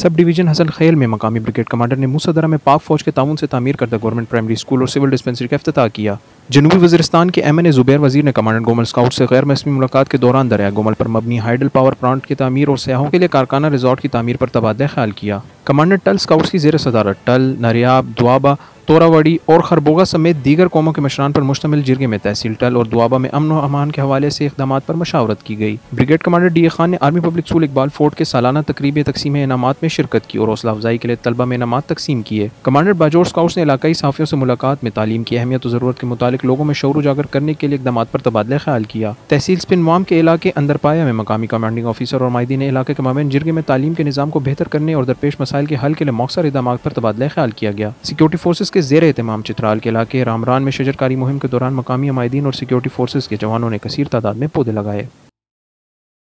Sub division Hasan खेल में मकामी ब्रिगेड कमांडर ने मूसादरा में पाक फौज के ताउन से तमीर करता गवर्नमेंट प्राइमरी स्कूल और सिविल डिस्पेंसरी का अफ्ताह किया। जनूबी वजरस्तान के एम एन ए जुबैर वज़ीर ने कमांडर गोमल स्काउट से गैर मौसमी मुलाकात के दौरान दरिया गोमल पर मबनी हाइडल पावर प्लांट की तमीर और सयाहों के लिए कारखाना रिजॉर्ट की तमीर पर तबादला ख्याल किया। कमांडर टल स्काउट्स की जेर सदारत टल, नरियाब, दुआबा तोरावाड़ी और खरबोगा समेत दीगर कौमों के मशरान पर मुश्तमिल जिरगे में तहसील टल और दुआबा में अमन अमान के हवाले से इकदाम पर मशावरत की गई। Brigade commander D A Khan ने army public school Iqbal fort के सालाना तकरीब तकसीम इनामत में शिरकत की और हौसला अफजाई के लिए तलबा में इनामत तकसीम किए। कमांडर बाजोर स्काउट्स ने इलाकई साफियों से मुलाकात में तालीम की अहमियत और ज़रूरत के मुताबिक लोगों में शौर उजागर करने के लिए इकदाम पर तबादला ख्याल किया। तहसील स्पिनवाम के इलाके अंदरपाया में मकामी कमांडिंग ऑफिसर और माहिदी ने इलाके के मामैन जिरगे में तालीम के निज़ाम को बेहतर करने और दरपेश मसाइल के हल के लिए मौसर इकदाम पर तबादला ख्याल किया गया। सिक्योरिटी फोर्सेज के जेर एहतमाम चित्राल के इलाके रामरान में शजरकारी मुहिम के दौरान मकामी अमायदीन और सिक्योरिटी फोर्सेज के जवानों ने कसर तादाद में पौधे लगाए।